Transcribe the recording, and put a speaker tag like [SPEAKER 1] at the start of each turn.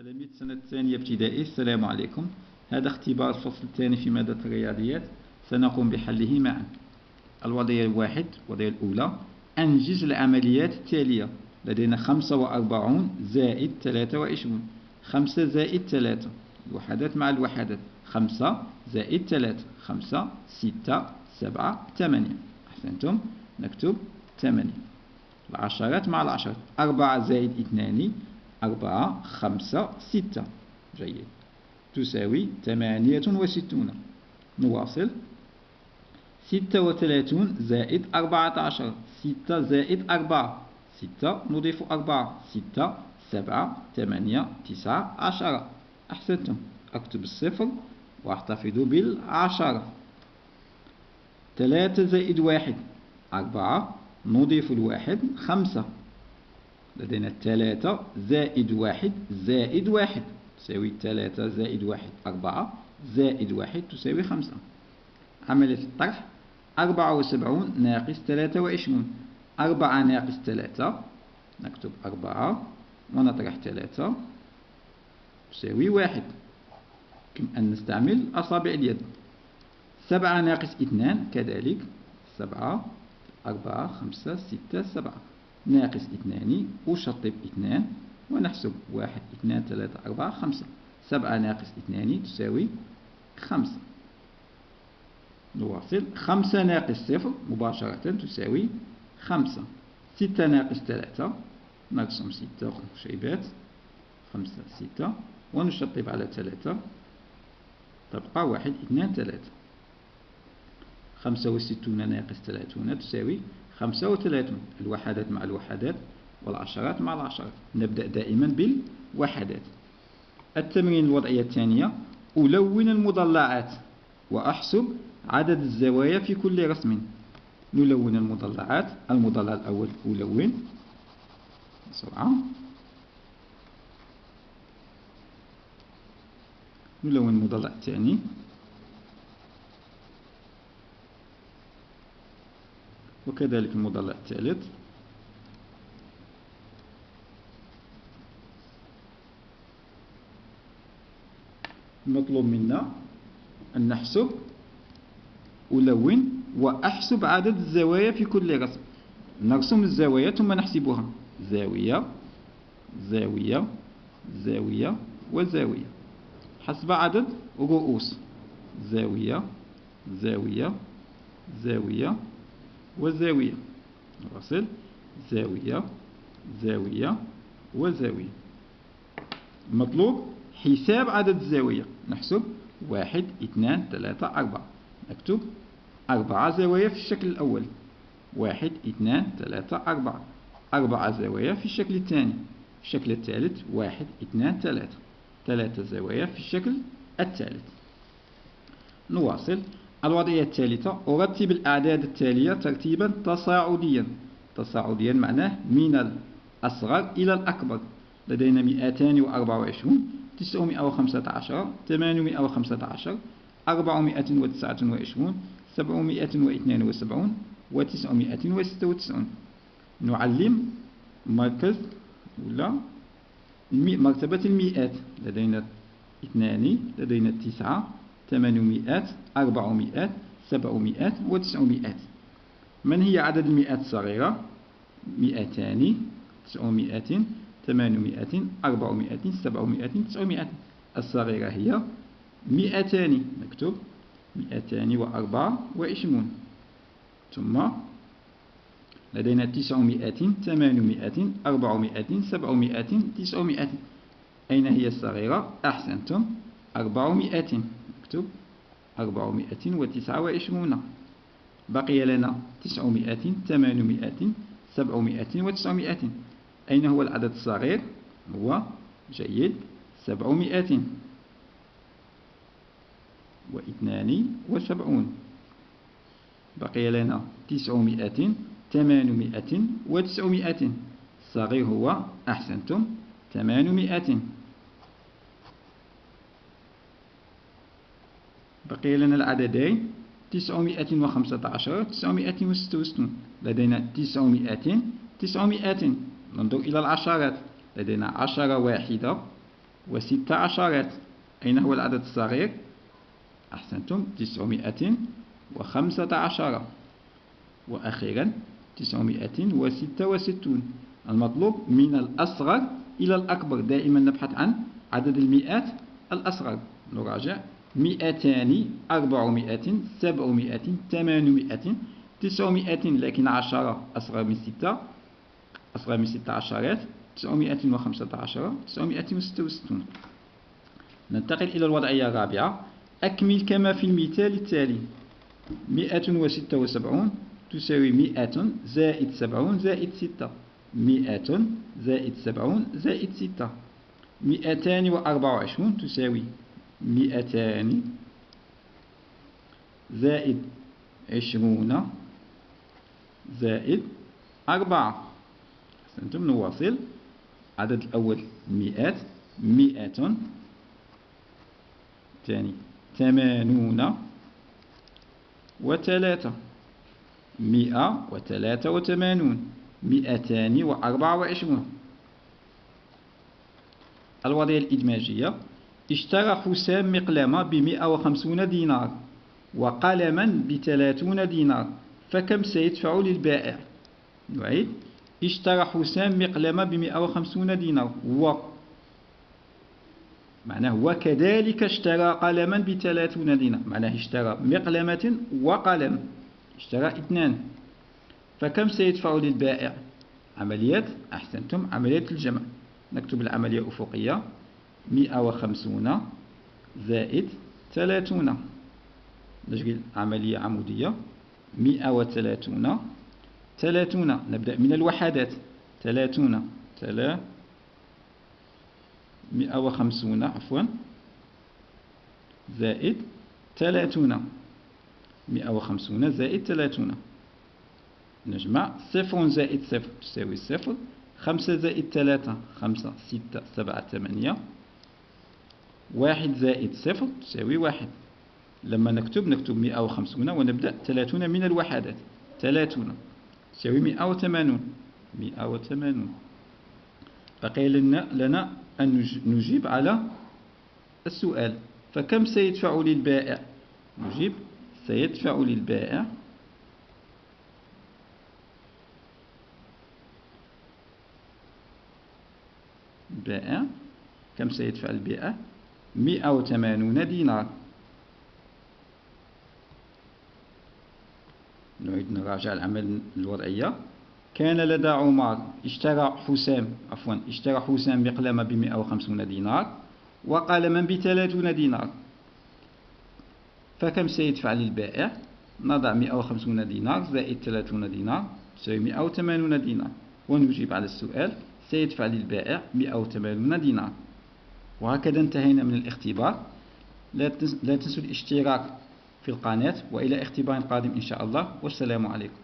[SPEAKER 1] تلاميذ السنة الثانية ابتدائي. السلام عليكم. هذا اختبار الفصل الثاني في مادة الرياضيات. سنقوم بحله معا. الوضعية الواحد الوضعية الأولى. أنجز العمليات التالية. لدينا خمسة وأربعون زائد ثلاثة وعشرون. خمسة زائد ثلاثة. الوحدات مع الوحدات. خمسة زائد ثلاثة. خمسة ستة سبعة ثمانية. أحسنتم. نكتب ثمانية. العشرات مع العشرات. أربعة زائد اثنان أربعة خمسة ستة. جيد. تساوي ثمانية وستون. نواصل ستة وثلاثون زائد أربعة عشر. ستة زائد أربعة. ستة نضيف أربعة. ستة سبعة ثمانية تسعة عشرة أحسنتم. أكتب الصفر وأحتفظ بالعشرة ثلاثة زائد واحد. أربعة نضيف الواحد خمسة. لدينا ثلاثة زائد واحد زائد واحد تساوي ثلاثة زائد واحد أربعة زائد واحد تساوي خمسة. عملية الطرح أربعة وسبعون ناقص ثلاثة وعشرون. أربعة ناقص ثلاثة نكتب أربعة ونطرح ثلاثة تساوي واحد. يمكن أن نستعمل أصابع اليد؟ سبعة ناقص اثنان كذلك سبعة أربعة خمسة ستة سبعة. ناقص اثنان أشطب اثنان ونحسب واحد اثنان ثلاثة أربعة خمسة. سبعة ناقص اثنان تساوي خمسة. نواصل. خمسة ناقص صفر مباشرة تساوي خمسة. ستة ناقص ثلاثة نرسم ستة شيبات خمسة ستة ونشطب على ثلاثة. تبقى واحد اثنان ثلاثة. خمسة وستون ناقص ثلاثون تساوي خمسة وثلاثون الوحدات مع الوحدات والعشرات مع العشرات. نبدأ دائما بالوحدات. التمرين الوضعية الثانية ألون المضلعات وأحسب عدد الزوايا في كل رسم. نلون المضلعات. المضلع الأول ألون. بسرعة. نلون المضلع الثاني. وكذلك المضلع الثالث. المطلوب منا أن نحسب ألون وأحسب عدد الزوايا في كل رسم نرسم الزوايا ثم نحسبها. زاوية زاوية زاوية وزاوية. حسب عدد رؤوس. زاوية زاوية زاوية وزاوية نواصل زاوية زاوية وزاوية. المطلوب حساب عدد الزاوية. نحسب واحد اثنان ثلاثة أربعة. نكتب أربعة زوايا في الشكل الأول. واحد اثنان ثلاثة أربعة. أربعة زوايا في الشكل الثاني. في الشكل الثالث واحد اثنان ثلاثة. ثلاثة زوايا في الشكل الثالث. نواصل. الوضعية الثالثة أرتب الأعداد التالية ترتيبا تصاعديا. تصاعديا معناه من الأصغر إلى الأكبر. لدينا 224 915 815 429 772 و 996 نعلم مركز ولا مرتبة المئات. لدينا اثنان لدينا تسعة 800 400 700 و900 من هي عدد المئات الصغيرة؟ 200 900 800 400 700 900 الصغيرة هي 200 نكتب 224 ثم لدينا 900 800 400 700 900 أين هي الصغيرة؟ أحسنتم 400 أكتب أربعمائة وتسعة وعشرون. بقي لنا 900 800 700 و900 أين هو العدد الصغير؟ هو جيد 700 و72 بقي لنا 900 800 و900 الصغير هو أحسنتم ثمانمائة بقي لنا العددين تسعمائة وخمسة عشر تسعمائة وستة وستون. لدينا تسعمائة تسعمائة. ننظر إلى العشرات. لدينا عشرة واحدة وست عشرات. أين هو العدد الصغير؟ أحسنتم تسعمائة وخمسة عشر. وأخيرا تسعمائة وستة وستون. المطلوب من الأصغر إلى الأكبر. دائما نبحث عن عدد المئات الأصغر. نراجع مئتان أربعمائة سبعمائة ثمانمائة تسعمائة لكن عشرة أصغر من ستة أصغر من ستة عشرات تسعمائة وخمسة عشر تسعمائة وستة وستون. ننتقل إلى الوضعية الرابعة. أكمل كما في المثال التالي. مئة وستة وسبعون تساوي مئة زائد سبعون زائد ستة. مئة زائد سبعون زائد ستة. مئتان وأربع وعشرون تساوي مئتان زائد عشرون زائد أربعة. أحسنتم نواصل. عدد الأول مئات مئة ثاني ثمانون وثلاثة. مئة وثلاثة وثمانون. مئتان وأربعة وعشرون. الوضعية الإدماجية اشترى حسام مقلمة بمئة وخمسون دينار وقلما بثلاثون دينار فكم سيدفع للبائع؟ نعيد. اشترى حسام مقلمة بمئة وخمسون دينار. و. معناه وكذلك اشترى قلما بثلاثون دينار؟ معناه اشترى مقلمة وقلم. اشترى اثنان. فكم سيدفع للبائع؟ عمليات. أحسنتم. عملية الجمع. نكتب العملية أفقية مئة وخمسون زائد ثلاثون. نجري عملية عمودية مئة وثلاثون ثلاثون. نبدأ من الوحدات. ثلاثون. ثلا مئة وخمسون عفوا زائد ثلاثون. مئة وخمسون زائد ثلاثون. نجمع صفر زائد صفر تساوي صفر. خمسة زائد ثلاثة خمسة ستة سبعة ثمانية. واحد زائد صفر تساوي واحد. لما نكتب نكتب مئة وخمسون ونبدأ ثلاثون من الوحدات. ثلاثون تساوي مئة وثمانون. مئة وثمانون. بقي لنا, لنا أن نجيب على السؤال. فكم سيدفع للبائع؟ نجيب سيدفع للبائع بائع. كم سيدفع البائع مئة وثمانون دينار. نعيد نراجع العمل الوضعية. كان لدى عمر اشترى حسام عفوا اشترى حسام بقلمة بمئة وخمسون دينار وقلما بثلاثون دينار؟ فكم سيدفع للبائع نضع مئة وخمسون دينار زائد ثلاثون دينار تساوي مئة وثمانون دينار. ونجيب على السؤال سيدفع للبائع 180 دينار. وهكذا انتهينا من الاختبار. لا تنسوا الاشتراك في القناة وإلى اختبار قادم إن شاء الله. والسلام عليكم.